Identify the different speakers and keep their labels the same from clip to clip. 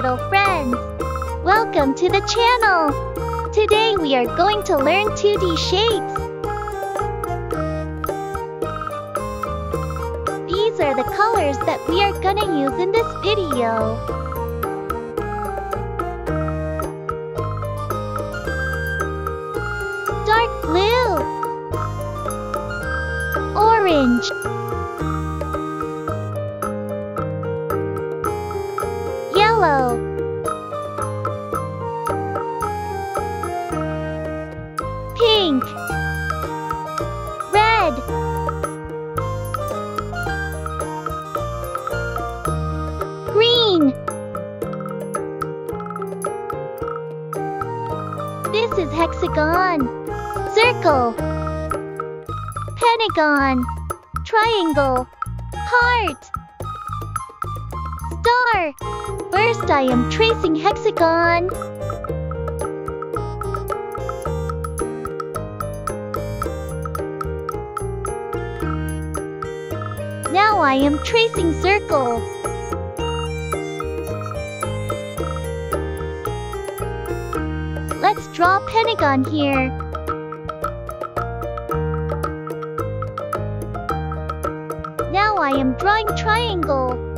Speaker 1: little friends. Welcome to the channel. Today we are going to learn 2D shapes. These are the colors that we are gonna use in this video. Dark blue. Orange. Yellow. Pink. Red. Green. This is hexagon. Circle. Pentagon. Triangle. Heart. Star. First I am tracing hexagon. Now I am tracing circle. Let's draw pentagon here. Now I am drawing triangle.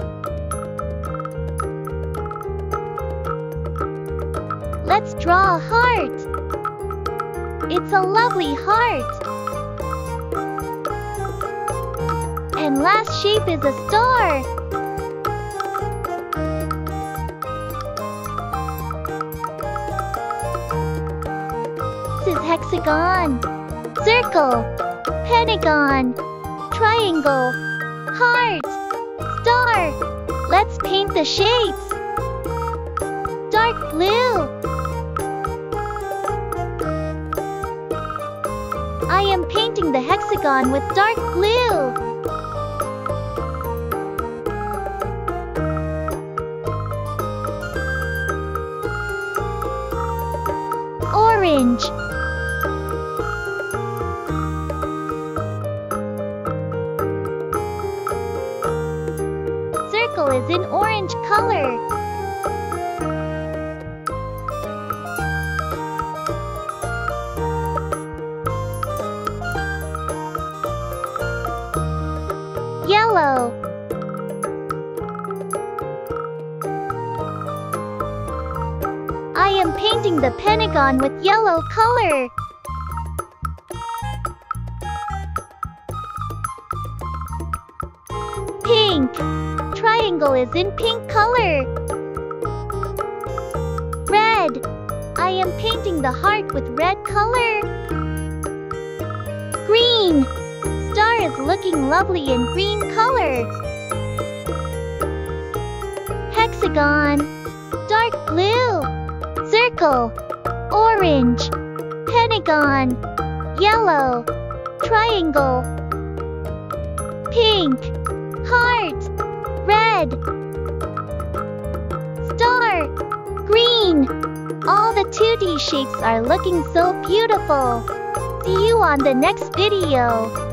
Speaker 1: Let's draw a heart. It's a lovely heart. And last shape is a star. This is hexagon, circle, pentagon, triangle, heart, star. Let's paint the shapes. Dark blue. I am painting the hexagon with dark blue. Orange. Circle is in orange color. Yellow. I am painting the pentagon with yellow color. Pink. Triangle is in pink color. Red. I am painting the heart with red color. Green. Is looking lovely in green color. Hexagon. Dark blue. Circle. Orange. Pentagon. Yellow. Triangle. Pink. Heart. Red. Star. Green. All the 2D shapes are looking so beautiful. See you on the next video.